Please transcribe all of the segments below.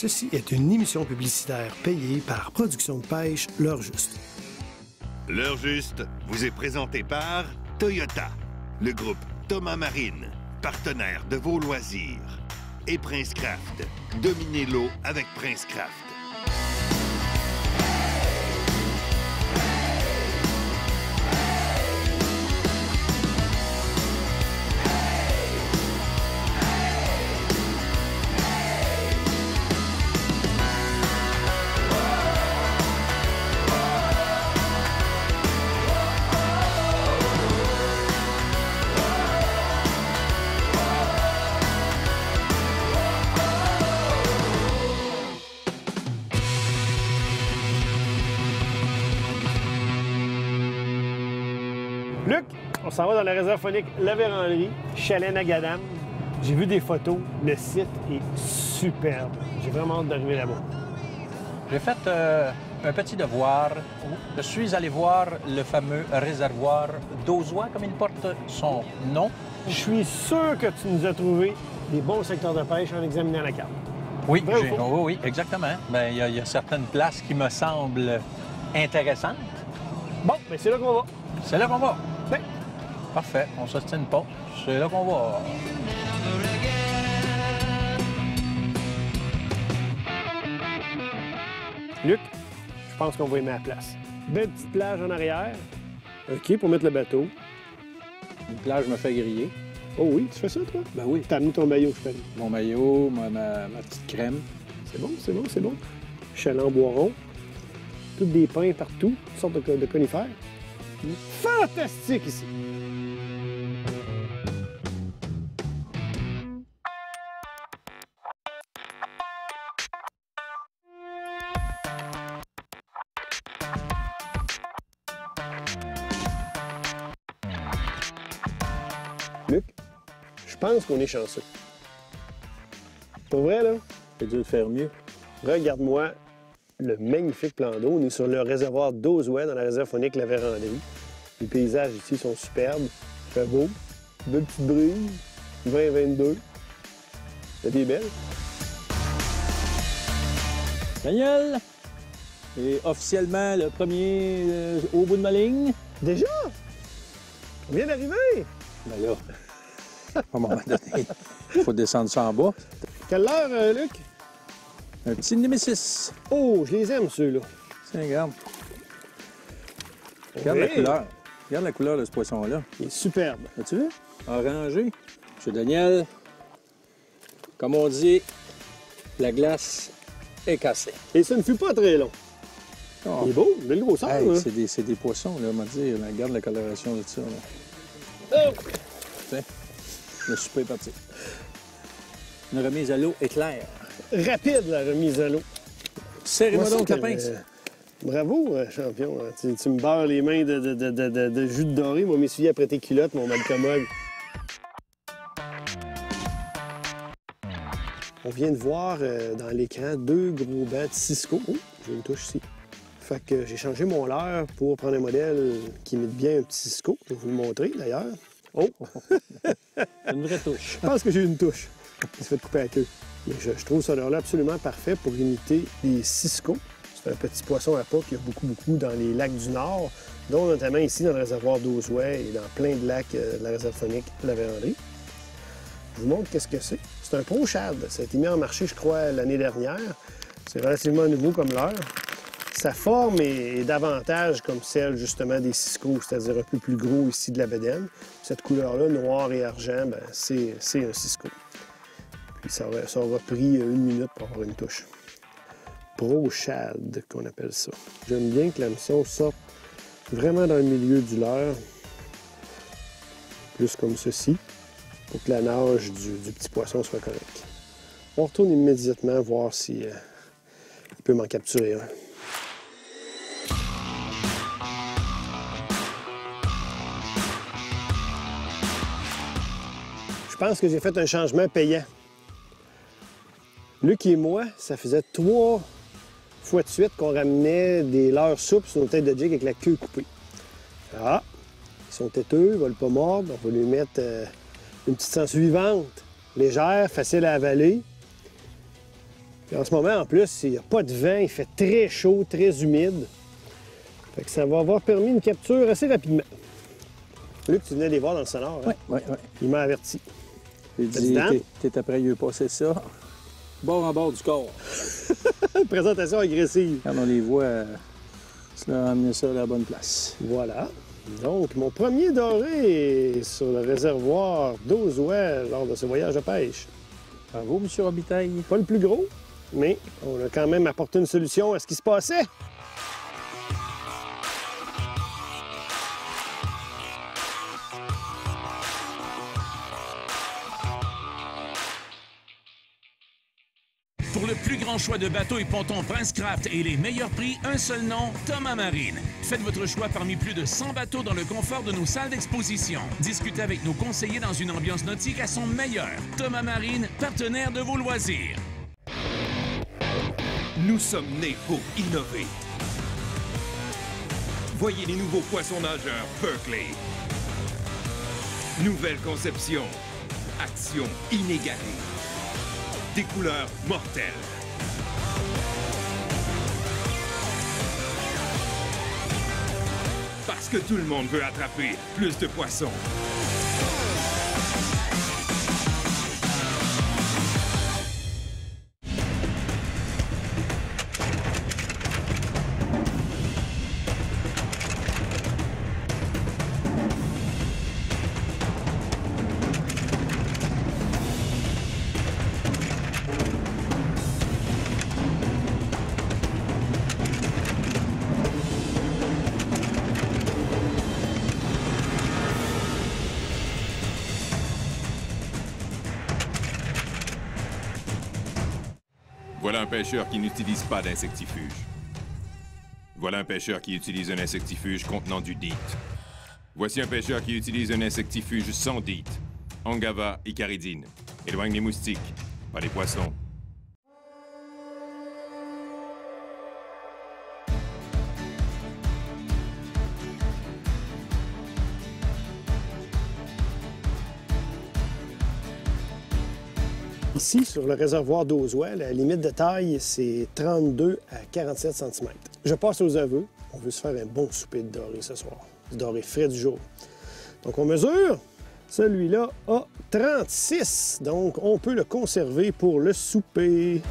Ceci est une émission publicitaire payée par Production de pêche L'heure juste. L'heure juste vous est présenté par Toyota, le groupe Thomas Marine, partenaire de vos loisirs, et Prince Craft. Dominez l'eau avec Prince Luc, on s'en va dans la réserve phonique La Vérandrie, chalet Nagadam. J'ai vu des photos. Le site est superbe. J'ai vraiment hâte d'arriver là-bas. J'ai fait euh, un petit devoir. Je suis allé voir le fameux réservoir d'Ozois, comme il porte son nom. Je suis sûr que tu nous as trouvé des bons secteurs de pêche en examinant la carte. Oui, oui, oui, exactement. Ben, Il y, a- il y a certaines places qui me semblent intéressantes. Bon, ben c'est là qu'on va. C'est là qu'on va. Parfait, on ne s'ostine pas. C'est là qu'on va. Luc, je pense qu'on va aimer la place. Belle petite plage en arrière. OK, pour mettre le bateau. Une plage me fait griller. Oh oui, tu fais ça, toi? Ben oui. T'as amené ton maillot, je parie. Mon maillot, ma, ma- ma petite crème. C'est bon, c'est bon, c'est bon. Bois rond. Toutes des pins partout, toutes sortes de conifères. Fantastique ici! Pense qu'on est chanceux. Pour vrai, là, C'est dû de faire mieux. Regarde-moi le magnifique plan d'eau. On est sur le réservoir d'Ozouet dans la réserve phonique La Vérandrie. Les paysages ici sont superbes. Il fait beau. Belle petite brise. 20-22. La vie est belle. Daniel, c'est officiellement le premier euh, au bout de ma ligne. Déjà? On vient d'arriver. Ben là, à un moment donné, il faut descendre ça en bas. Quelle heure, euh, Luc? Un petit Nemesis. Oh, je les aime, ceux-là. Tiens, regarde. Regarde la couleur. Regarde la couleur de ce poisson-là. Il est superbe. As-tu vu? Orangé. Monsieur Daniel, comme on dit, la glace est cassée. Et ça ne fut pas très long. Oh. Il est beau, belle grosseur. Hey, là. c'est des, poissons, là, on va dire. Regarde la coloration de ça. Là. Oh! Tiens, le souper est parti. Une remise à l'eau éclair. Rapide, la remise à l'eau. Serrez-moi Moi, donc la pince. euh, Bravo, euh, champion. hein. Tu, tu me beurres les mains de, de, de, de, de- jus de doré. Moi, m'essuyer après tes culottes, mon malcommode. On vient de voir euh, dans l'écran deux gros bancs de Cisco. Oh, j'ai une touche ici. Fait que j'ai changé mon leurre pour prendre un modèle qui imite bien un petit Cisco. Je vais vous le montrer d'ailleurs. Oh, Une vraie touche. je pense que j'ai une touche. Il se fait couper la queue. Mais je, je trouve ce leurre-là absolument parfait pour imiter les Cisco. C'est un petit poisson à pas qu'il y a beaucoup, beaucoup dans les lacs du Nord, dont notamment ici dans le réservoir d'Ozouet et dans plein de lacs euh, de la réserve phonique La Vérandrie. Je vous montre qu'est-ce que c'est. C'est un pro shad. Ça a été mis en marché, je crois, l'année dernière. C'est relativement nouveau comme leurre. Sa forme est, davantage comme celle justement des Cisco, c'est-à-dire un peu plus gros ici de la bedaine. Cette couleur-là, noir et argent, ben, c'est un Cisco. Puis ça aura, ça aura pris une minute pour avoir une touche. Pro shad, qu'on appelle ça. J'aime bien que l'hameçon sorte vraiment dans le milieu du leurre, plus comme ceci, pour que la nage du, petit poisson soit correcte. On retourne immédiatement voir si euh, peut m'en capturer un. Pense que j'ai fait un changement payant. Luc et moi, ça faisait trois fois de suite qu'on ramenait des leurres souples sur nos têtes de jig avec la queue coupée. Ah, ils sont têteux, ils ne veulent pas mordre. On va lui mettre euh, une petite sang suivante, légère, facile à avaler. Puis en ce moment, en plus, il n'y a pas de vent, il fait très chaud, très humide. Fait que ça va avoir permis une capture assez rapidement. Luc, tu venais les voir dans le sonore. hein? Oui, oui, oui. Il m'a averti. J'ai dit, t'es- après, il a passé ça. Bord en bord du corps. Présentation agressive. Quand on les voit, euh, se leur amener ça à la bonne place. Voilà. Donc, mon premier doré sur le réservoir d'Ozouel lors de ce voyage de pêche. Bravo, M. Robitaille. Pas le plus gros, mais on a quand même apporté une solution à ce qui se passait. Grand choix de bateaux et pontons Princecraft et les meilleurs prix, un seul nom, Thomas Marine. Faites votre choix parmi plus de 100 bateaux dans le confort de nos salles d'exposition. Discutez avec nos conseillers dans une ambiance nautique à son meilleur. Thomas Marine, partenaire de vos loisirs. Nous sommes nés pour innover. Voyez les nouveaux poissons nageurs Berkeley. Nouvelle conception. Action inégalée. Des couleurs mortelles. Parce que tout le monde veut attraper plus de poissons. Pêcheur qui n'utilise pas d'insectifuge. Voilà un pêcheur qui utilise un insectifuge contenant du DEET. Voici un pêcheur qui utilise un insectifuge sans DEET. Angava icaridine. Éloigne les moustiques, pas les poissons. Ici, sur le réservoir d'Ozouel, la limite de taille, c'est 32 à 47 cm. Je passe aux aveux. On veut se faire un bon souper de doré ce soir. Du doré frais du jour. Donc, on mesure. Celui-là a 36. Donc, on peut le conserver pour le souper.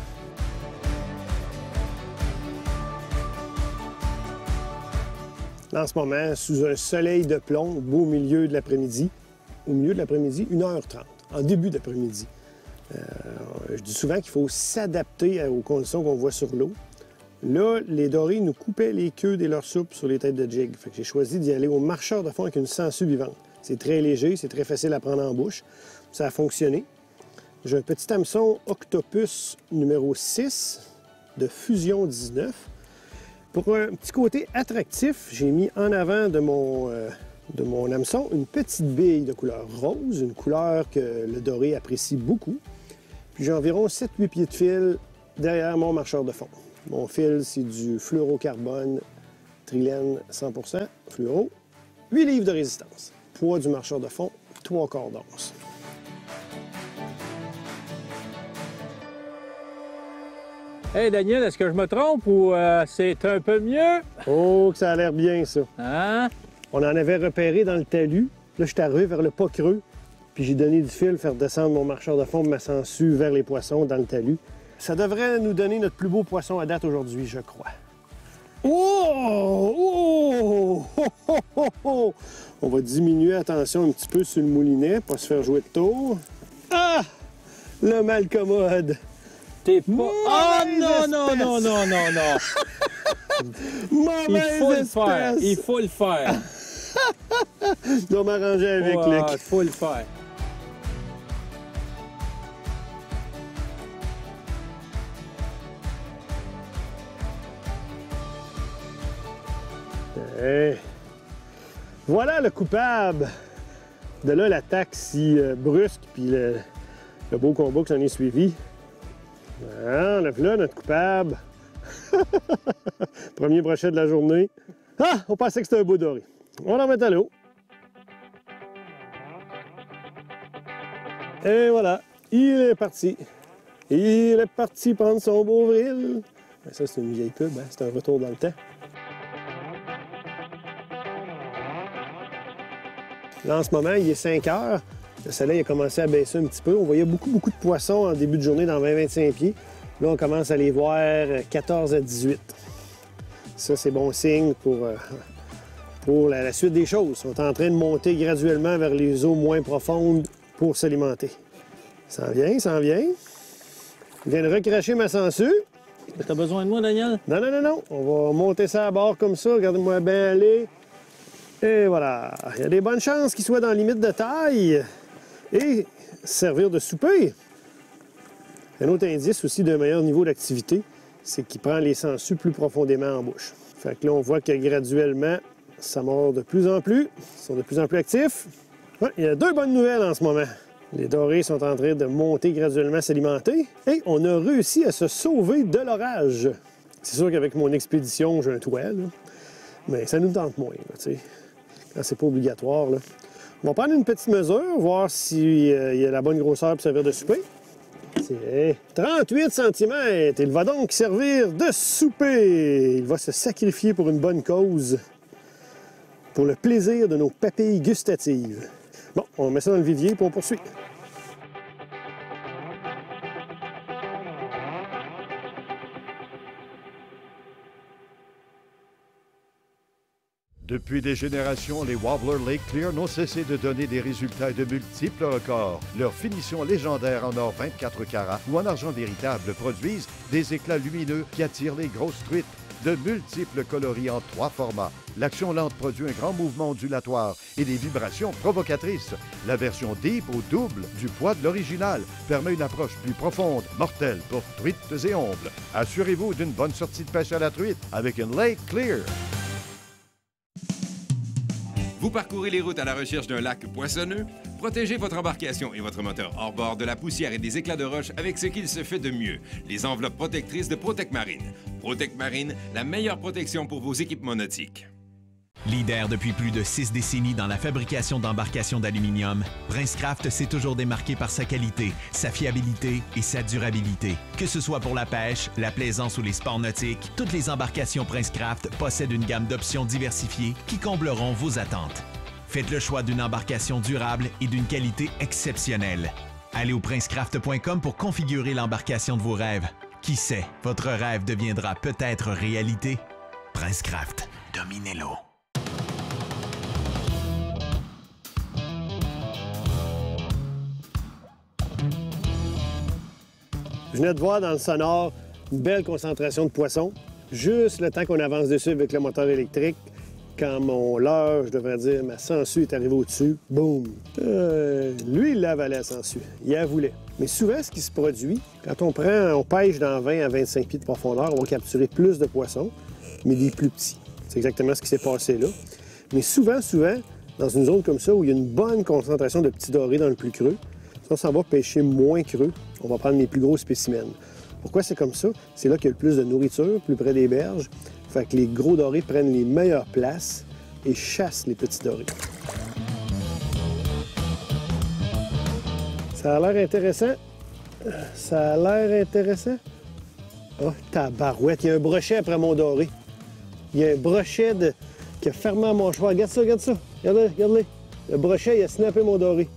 En ce moment, sous un soleil de plomb, au beau milieu de l'après-midi. Au milieu de l'après-midi, 1h30, en début d'après-midi. Euh, je dis souvent qu'il faut s'adapter aux conditions qu'on voit sur l'eau. Là, les dorés nous coupaient les queues des leurs soupes sur les têtes de jig. J'ai choisi d'y aller au marcheur de fond avec une sangsue vivante. C'est très léger, c'est très facile à prendre en bouche. Ça a fonctionné. J'ai un petit hameçon Octopus numéro 6 de Fusion 19. Pour un petit côté attractif, j'ai mis en avant de mon, euh, de mon hameçon une petite bille de couleur rose, une couleur que le doré apprécie beaucoup. J'ai environ 7-8 pieds de fil derrière mon marcheur de fond. Mon fil, c'est du fluorocarbone trilène 100% fluoro, 8 livres de résistance. Poids du marcheur de fond, 3 quarts d'once. Hey Daniel, est-ce que je me trompe ou euh, c'est un peu mieux? Oh, que ça a l'air bien, ça. Hein? On en avait repéré dans le talus. Là, je suis arrivé vers le pas creux, puis j'ai donné du fil, faire descendre mon marcheur de fond de ma sangsue vers les poissons dans le talus. Ça devrait nous donner notre plus beau poisson à date aujourd'hui, je crois. Oh! Oh! Oh! Oh! Oh! Oh! On va diminuer, attention, un petit peu sur le moulinet, pas se faire jouer de tour. Ah! Le mal commode. T'es pas. Mauvaise non, non, non, non, non, non! Il faut le faire! Il faut le faire! Je dois m'arranger avec Ouais. Il faut le faire! Eh. Voilà le coupable. De là l'attaque si euh, brusque, puis le, beau combat que s'en est suivi. Ah, le voilà notre coupable. Premier brochet de la journée. Ah, on pensait que c'était un beau doré. On en met à l'eau. Et voilà, il est parti. Il est parti prendre son beau vril. Ça, c'est une vieille pub, hein? c'est un retour dans le temps. Là, en ce moment, il est 5 heures. Le soleil a commencé à baisser un petit peu. On voyait beaucoup, beaucoup de poissons en début de journée dans 20-25 pieds. Là, on commence à les voir 14 à 18. Ça, c'est bon signe pour, euh, pour la, la suite des choses. Ils sont en train de monter graduellement vers les eaux moins profondes pour s'alimenter. Ça en vient, ça en vient. Je viens de recracher ma sangsue. T'as besoin de moi, Daniel? Non, non, non, non. On va monter ça à bord comme ça. Regardez-moi bien aller. Et voilà. Il y a des bonnes chances qu'il soit dans la limite de taille et servir de souper. Un autre indice aussi d'un meilleur niveau d'activité, c'est qu'il prend les sangsues plus profondément en bouche. Fait que là, on voit que graduellement, ça mord de plus en plus. Ils sont de plus en plus actifs. Il y a deux bonnes nouvelles en ce moment. Les dorés sont en train de monter graduellement, s'alimenter. Et on a réussi à se sauver de l'orage. C'est sûr qu'avec mon expédition, j'ai un toit. Mais ça nous tente moins, tu sais. Quand c'est pas obligatoire, là. On va prendre une petite mesure, voir s'il y a la bonne grosseur pour servir de souper. C'est 38 cm. Il va donc servir de souper. Il va se sacrifier pour une bonne cause, pour le plaisir de nos papilles gustatives. Bon, on met ça dans le vivier pour on Depuis des générations, les Wobbler Lake Clear n'ont cessé de donner des résultats de multiples records. Leur finition légendaire en or 24 carats ou en argent véritable produisent des éclats lumineux qui attirent les grosses truites. De multiples coloris en trois formats. L'action lente produit un grand mouvement ondulatoire et des vibrations provocatrices. La version deep au double du poids de l'original permet une approche plus profonde, mortelle pour truites et ombles. Assurez-vous d'une bonne sortie de pêche à la truite avec une Lake Clear. Vous parcourez les routes à la recherche d'un lac poissonneux? Protégez votre embarcation et votre moteur hors bord de la poussière et des éclats de roche avec ce qu'il se fait de mieux, les enveloppes protectrices de Protec Marine. Protec Marine, la meilleure protection pour vos équipements nautiques. Leader depuis plus de six décennies dans la fabrication d'embarcations d'aluminium, Princecraft s'est toujours démarqué par sa qualité, sa fiabilité et sa durabilité. Que ce soit pour la pêche, la plaisance ou les sports nautiques, toutes les embarcations Princecraft possèdent une gamme d'options diversifiées qui combleront vos attentes. Faites le choix d'une embarcation durable et d'une qualité exceptionnelle. Allez au princecraft.com pour configurer l'embarcation de vos rêves. Qui sait, votre rêve deviendra peut-être réalité. Princecraft, dominez-le. Je venais de voir dans le sonore une belle concentration de poissons. Juste le temps qu'on avance dessus avec le moteur électrique, quand mon leurre, je devrais dire, ma sangsue est arrivée au-dessus, boum! Euh, lui, il l'avalait la sangsue. Il la voulait. Mais souvent, ce qui se produit, quand on prend, on pêche dans 20 à 25 pieds de profondeur, on va capturer plus de poissons, mais des plus petits. C'est exactement ce qui s'est passé là. Mais souvent, souvent, dans une zone comme ça où il y a une bonne concentration de petits dorés dans le plus creux, on s'en va pêcher moins creux, on va prendre les plus gros spécimens. Pourquoi c'est comme ça? C'est là qu'il y a le plus de nourriture, plus près des berges. Fait que les gros dorés prennent les meilleures places et chassent les petits dorés. Ça a l'air intéressant. Ça a l'air intéressant. Oh, tabarouette, il y a un brochet après mon doré. Il y a un brochet qui a fermé mon cheval. Regarde ça, regarde ça. Regarde-le, regarde-le. Le brochet, il a snappé mon doré.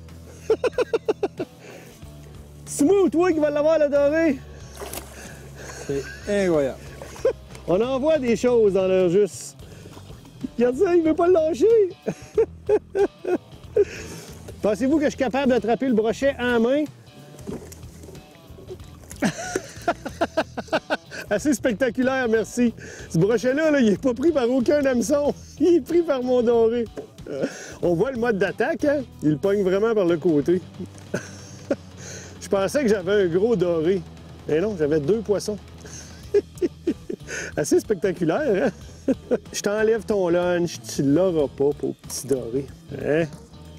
C'est moi ou toi qui va l'avoir, le doré? C'est incroyable. On envoie des choses dans leur juste. Regarde ça, il veut pas le lâcher. Pensez-vous que je suis capable d'attraper le brochet en main? Assez spectaculaire, merci. Ce brochet-là, là, il est pas pris par aucun hameçon. Il est pris par mon doré. On voit le mode d'attaque, hein? Il pogne vraiment par le côté. Je pensais que j'avais un gros doré. Mais non, j'avais deux poissons. Assez spectaculaire, hein? Je t'enlève ton lunch, tu l'auras pas, pour petit doré. Hein?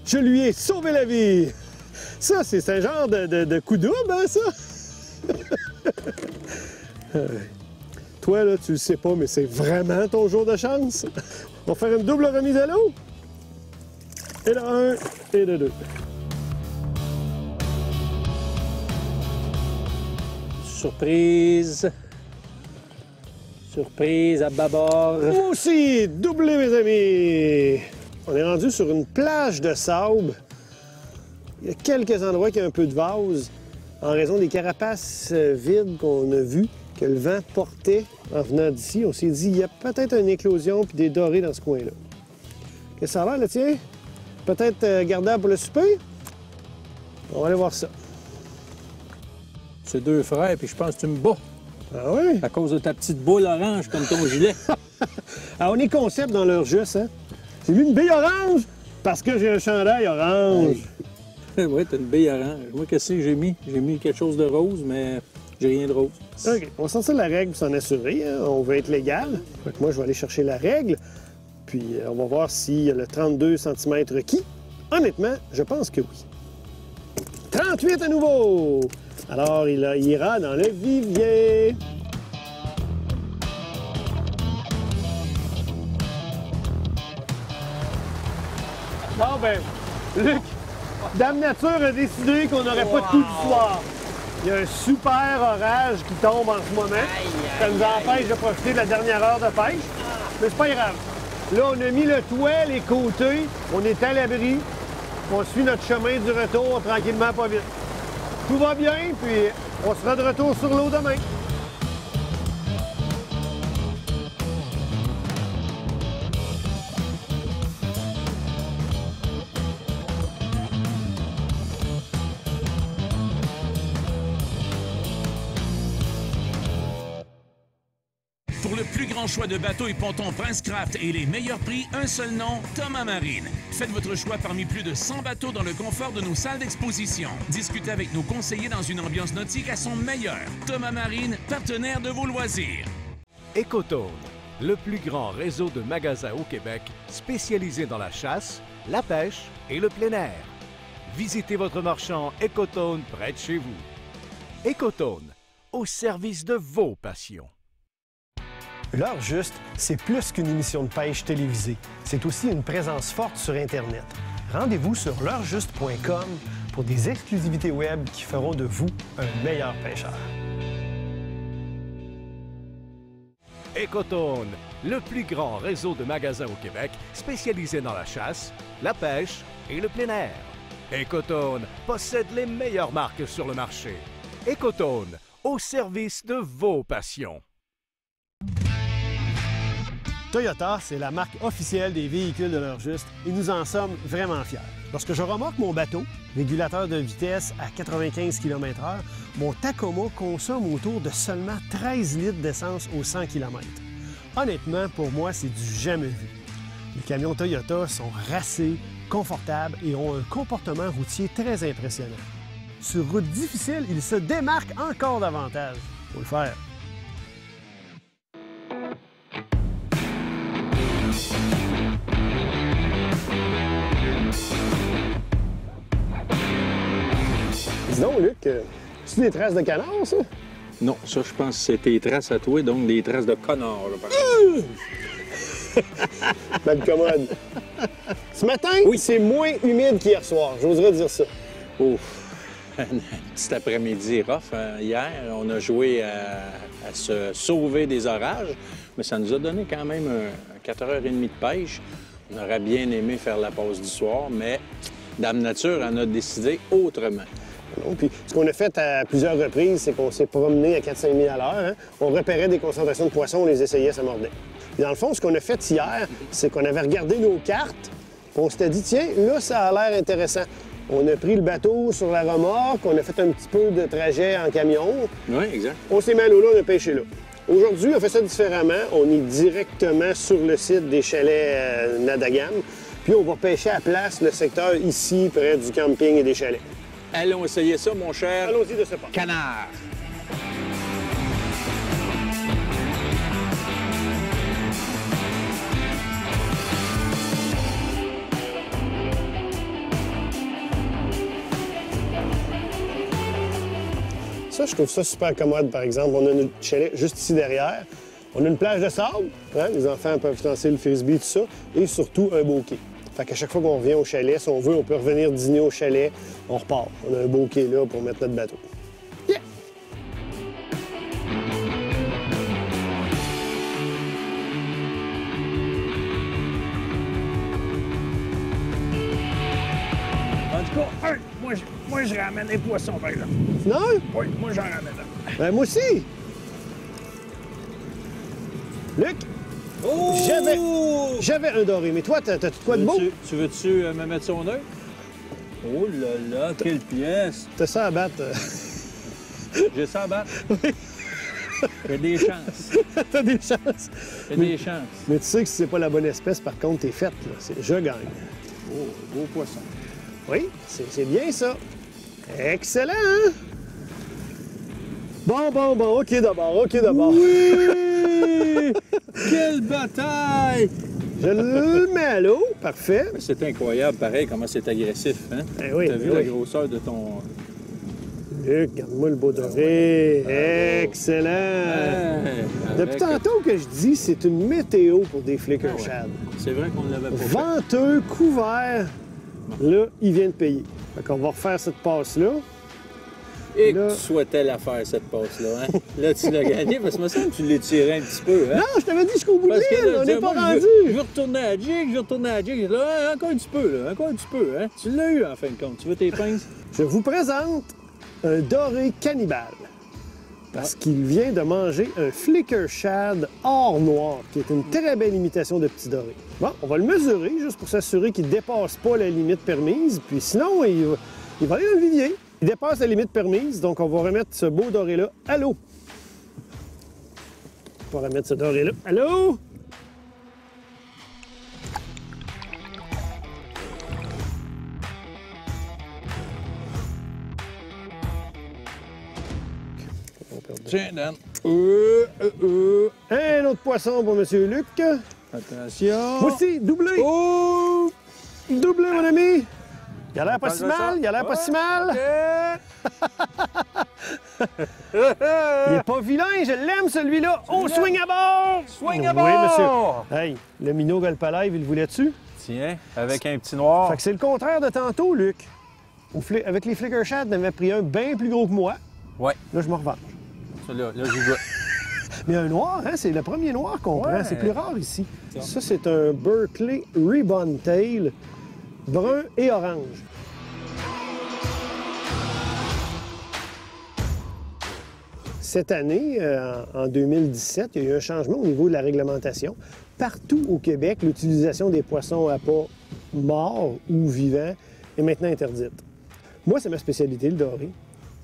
Je lui ai sauvé la vie! Ça, c'est un genre de, de- coup double, hein, ça? Euh, Toi, là, tu le sais pas, mais c'est vraiment ton jour de chance. On va faire une double remise à l'eau? Et de un, et de deux. surprise. Surprise à bâbord. Aussi, doublé, mes amis! On est rendu sur une plage de sable. Il y a quelques endroits qui ont un peu de vase en raison des carapaces euh, vides qu'on a vues, que le vent portait en venant d'ici. On s'est dit, il y a peut-être une éclosion puis des dorés dans ce coin-là. Qu'est-ce que ça a là, tiens? Peut-être euh, gardable pour le souper? On va aller voir ça. C'est deux frères, puis je pense que tu me bats Ah oui? à cause de ta petite boule orange comme ton gilet. Ah, on est concept dans leur juste, hein? J'ai vu une bille orange parce que j'ai un chandail orange. oui, t'as une bille orange. Moi, qu'est-ce que j'ai mis? J'ai mis quelque chose de rose, mais j'ai rien de rose. OK. On va sortir la règle pour s'en assurer. hein? On veut être légal. Moi, je vais aller chercher la règle. Puis, euh, on va voir s'il y a le 32 cm requis. Honnêtement, je pense que oui. 38 à nouveau! Alors, il a- il ira dans le vivier. Bon, ben, Luc, Dame Nature a décidé qu'on n'aurait pas de coup du soir. Il y a un super orage qui tombe en ce moment. Ça nous empêche de profiter de la dernière heure de pêche. Mais c'est pas grave. Là, on a mis le toit, les côtés, on est à l'abri. On suit notre chemin du retour tranquillement, pas vite. Tout va bien, puis on sera de retour sur l'eau demain. Choix de bateaux et pontons Princecraft et les meilleurs prix, un seul nom, Thomas Marine. Faites votre choix parmi plus de 100 bateaux dans le confort de nos salles d'exposition. Discutez avec nos conseillers dans une ambiance nautique à son meilleur. Thomas Marine, partenaire de vos loisirs. Ecotone, le plus grand réseau de magasins au Québec spécialisé dans la chasse, la pêche et le plein air. Visitez votre marchand Ecotone près de chez vous. Ecotone, au service de vos passions. L'heure juste, c'est plus qu'une émission de pêche télévisée. C'est aussi une présence forte sur Internet. Rendez-vous sur l'heurejust.com pour des exclusivités web qui feront de vous un meilleur pêcheur. Ecotone, le plus grand réseau de magasins au Québec spécialisé dans la chasse, la pêche et le plein air. Ecotone possède les meilleures marques sur le marché. Ecotone, au service de vos passions. Toyota, c'est la marque officielle des véhicules de l'heure juste et nous en sommes vraiment fiers. Lorsque je remorque mon bateau, régulateur de vitesse à 95 km/h, mon Tacoma consomme autour de seulement 13 litres d'essence au 100 km. Honnêtement, pour moi, c'est du jamais vu. Les camions Toyota sont racés, confortables et ont un comportement routier très impressionnant. Sur route difficile, ils se démarquent encore davantage. Faut le faire. Dis donc, Luc, c'est des traces de canard, ça? Non, ça, je pense que c'est tes traces à toi, donc des traces de connard. là, par. Belle commode. Ce matin, c'est moins humide qu'hier soir, j'oserais dire ça. Ouf. Un petit après-midi rough. hein. Hier, on a joué à, à se sauver des orages, mais ça nous a donné quand même un, 4h30 de pêche. On aurait bien aimé faire la pause du soir, mais Dame Nature en a décidé autrement. Puis ce qu'on a fait à plusieurs reprises, c'est qu'on s'est promené à 4-5 000 à l'heure. hein. On repérait des concentrations de poissons, on les essayait, ça mordait. Puis dans le fond, ce qu'on a fait hier, c'est qu'on avait regardé nos cartes, on s'était dit, tiens, là, ça a l'air intéressant. On a pris le bateau sur la remorque, on a fait un petit peu de trajet en camion. Oui, exact. On s'est mis à l'eau là, on a pêché là. Aujourd'hui, on fait ça différemment. On est directement sur le site des chalets euh, Nadagam. Puis on va pêcher à place le secteur ici, près du camping et des chalets. Allons essayer ça, mon cher. Allons-y de ce pas. Canard. Ça, je trouve ça super commode, par exemple. On a notre chalet juste ici derrière. On a une plage de sable. hein, Les enfants peuvent lancer le frisbee, tout ça. Et surtout, un bokeh. Fait qu'à chaque fois qu'on revient au chalet, si on veut, on peut revenir dîner au chalet. On repart. On a un beau quai là pour mettre notre bateau. Yeah! En tout cas, moi, je, ramène les poissons, par exemple. Non? Oui, moi, j'en ramène. Ben, moi aussi! Luc? Oh! J'avais- j'avais un doré, mais toi, t'as t'as tout quoi de beau? Tu, tu veux-tu euh, me mettre son œil? Oh là là, quelle pièce! T'as ça à battre? J'ai ça à battre? Y a des chances. T'as des chances. Y a des chances. Mais tu sais que si c'est pas la bonne espèce, par contre, t'es faite. là. C'est je gagne. Oh, beau poisson. Oui, c'est c'est bien ça. Excellent, hein? Bon, bon, bon, OK d'abord, OK d'abord. Oui! Quelle bataille! Je le mets à l'eau, parfait. Mais C'est incroyable, pareil, comment c'est agressif, hein? Eh oui, T'as vu oui. la grosseur de ton... Luc, garde-moi le beau doré. Excellent. Hey, Depuis avec- tantôt que je dis, c'est une météo pour des flicker Ah ouais. shad. C'est vrai qu'on ne l'avait pas fait. Venteux, couvert. Là, il vient de payer. Fait qu'on va refaire cette passe-là. Et Là- que tu souhaitais la faire, cette passe-là, hein? Là, tu l'as gagné, parce que que tu l'as tiré un petit peu, hein? Non, je t'avais dit jusqu'au bout de l'île, on n'est pas moi, je rendu. Je veux retourner à Jig, je veux retourner à Jig. Là, hein, encore un petit peu, là, encore un petit peu, hein? Tu l'as eu, en fin de compte. Tu veux tes pinces? Je vous présente un doré cannibale. Parce qu'il vient de manger un flicker shad or noir, qui est une très belle imitation de petit doré. Bon, on va le mesurer juste pour s'assurer qu'il ne dépasse pas la limite permise. Puis sinon, il va, il va aller dans le vivier. Il dépasse la limite permise, donc on va remettre ce beau doré-là à l'eau. On va remettre ce doré-là à l'eau. Tiens, Dan. Euh, euh, euh. Un autre poisson pour M. Luc. Attention. Moi aussi, doublé. Oh! Doublé, mon ami. Il a l'air pas si mal, il a l'air pas si mal. Il est pas vilain, je l'aime celui-là. Oh, swing à bord! Swing à Oui, monsieur. bord! Hey, le minot Golpalive, il le voulait-tu? Tiens, avec un petit noir. Fait que c'est le contraire de tantôt, Luc. Avec les Flicker Shad, on avait pris un bien plus gros que moi. Ouais. Là, je me revanche. Ça, Là, j'y vais. Mais un noir, hein, c'est le premier noir qu'on Ouais. prend. C'est plus rare ici. Ça, c'est un Berkeley Ribbon Tail, brun et orange. Cette année, euh, en 2017, il y a eu un changement au niveau de la réglementation. Partout au Québec, l'utilisation des poissons à pas morts ou vivants est maintenant interdite. Moi, c'est ma spécialité, le doré.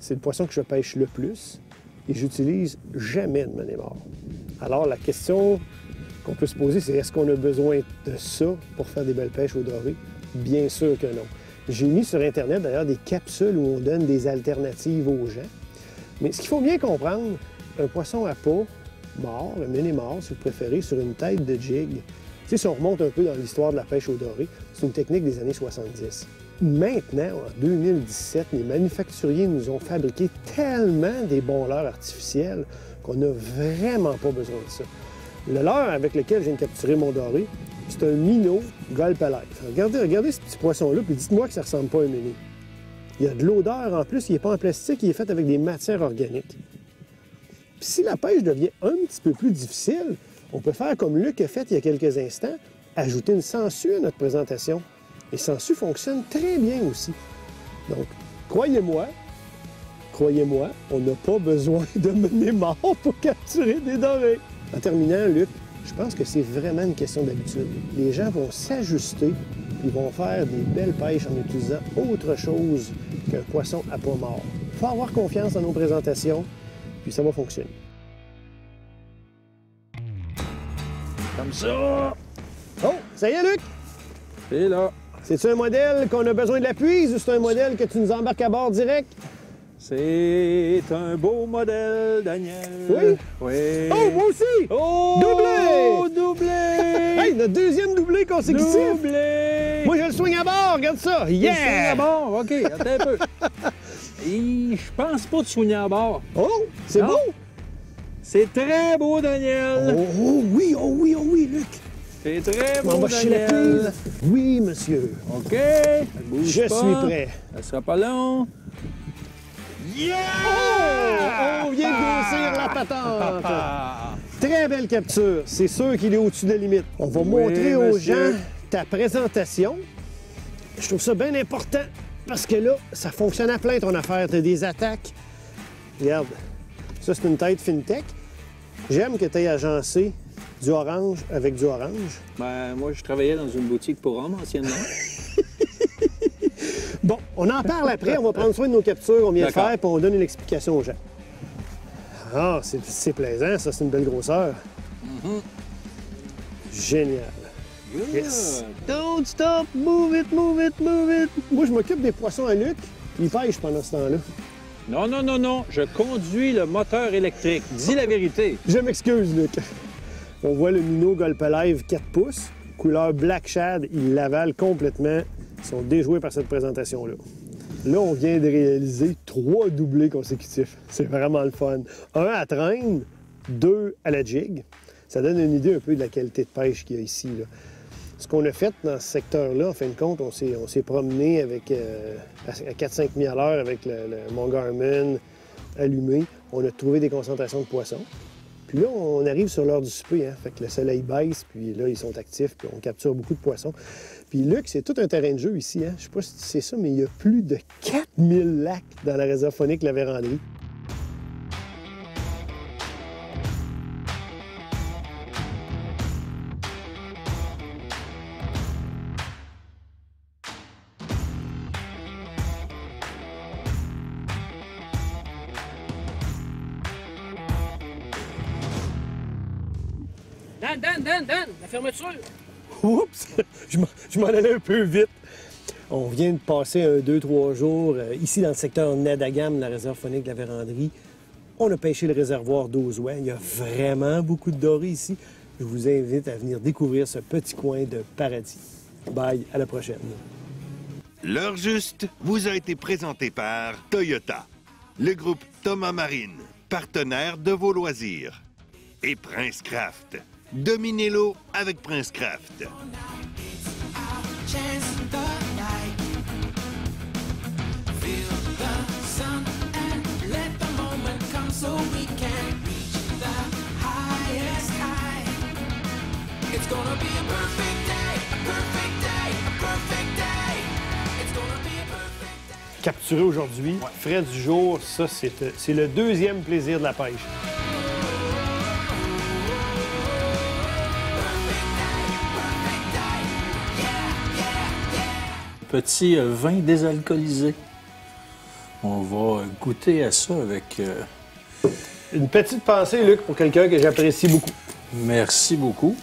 C'est le poisson que je pêche le plus et j'utilise jamais de mener mort. Alors, la question qu'on peut se poser, c'est est-ce qu'on a besoin de ça pour faire des belles pêches au doré? Bien sûr que non. J'ai mis sur Internet d'ailleurs des capsules où on donne des alternatives aux gens. Mais ce qu'il faut bien comprendre, un poisson à pas mort, un mené mort, si vous préférez, sur une tête de jig, tu sais, si on remonte un peu dans l'histoire de la pêche au doré, c'est une technique des années 70. Maintenant, en 2017, les manufacturiers nous ont fabriqué tellement des bons leurres artificiels qu'on n'a vraiment pas besoin de ça. Le leurre avec lequel je viens de capturer mon doré, c'est un minot Gulp Alive. Regardez, regardez ce petit poisson-là, puis dites-moi que ça ressemble pas à un mini. Il y a de l'odeur en plus, il n'est pas en plastique, il est fait avec des matières organiques. Puis si la pêche devient un petit peu plus difficile, on peut faire comme Luc a fait il y a quelques instants, ajouter une sangsue à notre présentation. Et sangsue fonctionne très bien aussi. Donc, croyez-moi, croyez-moi, on n'a pas besoin de mener mort pour capturer des dorés. En terminant, Luc, je pense que c'est vraiment une question d'habitude. Les gens vont s'ajuster, ils vont faire des belles pêches en utilisant autre chose qu'un poisson à pas mort. Il faut avoir confiance dans nos présentations, puis ça va fonctionner. Comme ça. Oh, ça y est, Luc? Et là, C'est-tu un modèle qu'on a besoin de l'appui ou c'est un modèle que tu nous embarques à bord direct? C'est un beau modèle, Daniel. Oui? Oui. Oh, moi aussi! Oh! Doublé! Doublé! Hey, notre deuxième doublé consécutif! Doublé! Moi, je le swing à bord, regarde ça! Yeah! Soigner à bord, OK, attends un peu. Je pense pas de soigner à bord. Oh, c'est beau! C'est très beau, Daniel. Oh, oh oui, oh oui, oh oui, Luc! C'est très On beau, va chez la Daniel. Oui, monsieur. OK. Je pas. suis prêt. Ça sera pas long. Yeah! Oh, on vient de grossir la patente. Très belle capture. C'est sûr qu'il est au-dessus de la limite. On va Oui, montrer aux gens ta présentation. Je trouve ça bien important parce que là, ça fonctionne à plein ton affaire. Tu as des attaques. Regarde, ça c'est une tête FinTech. J'aime que tu aies agencé du orange avec du orange. Ben, moi, je travaillais dans une boutique pour hommes anciennement. Bon, on en parle après. On va prendre soin de nos captures qu'on vient de faire, puis on donne une explication aux gens. Ah, c'est- plaisant, ça, c'est une belle grosseur. Génial. Yes. Don't stop, move it, move it, move it. Moi, je m'occupe des poissons à Luc, puis il pêche pendant ce temps-là. Non, non, non, non. Je conduis le moteur électrique. Dis la vérité. Je m'excuse, Luc. On voit le Mino Golpe Live 4 pouces, couleur Black Shad. Il l'avale complètement. Sont déjoués par cette présentation-là. Là, on vient de réaliser trois doublés consécutifs. C'est vraiment le fun. Un à traîne, deux à la jig. Ça donne une idée un peu de la qualité de pêche qu'il y a ici. Ce qu'on a fait dans ce secteur-là, en fin de compte, on s'est, promené avec, euh, à 4-5 000 à l'heure avec le, le- Garmin allumé. On a trouvé des concentrations de poissons. Puis là, on arrive sur l'heure du souper, hein? Fait que le soleil baisse, puis là, ils sont actifs, puis on capture beaucoup de poissons. Puis Luc, c'est tout un terrain de jeu ici, hein? Je sais pas si tu sais ça, mais il y a plus de 4000 lacs dans la réserve phonique La Vérandrie. Dan, Dan, Dan, Dan, la fermeture. Oups! Je m'en- allais un peu vite. On vient de passer un, deux, trois jours euh, ici dans le secteur Nedagam de la réserve phonique de la Vérandrie. On a pêché le réservoir d'Ozouan. Il y a vraiment beaucoup de dorés ici. Je vous invite à venir découvrir ce petit coin de paradis. Bye, à la prochaine. L'heure juste vous a été présenté par Toyota, le groupe Thomas Marine, partenaire de vos loisirs, et Prince Craft. Dominez-l'eau avec Prince Craft. Capturé aujourd'hui, frais du jour, ça, euh, c'est le deuxième plaisir de la pêche. Petit euh, vin désalcoolisé. On va goûter à ça avec. euh, Une petite pensée, Luc, pour quelqu'un que j'apprécie beaucoup. Merci beaucoup.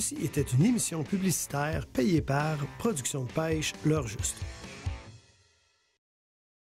Ceci était une émission publicitaire payée par Production de pêche L'heure juste.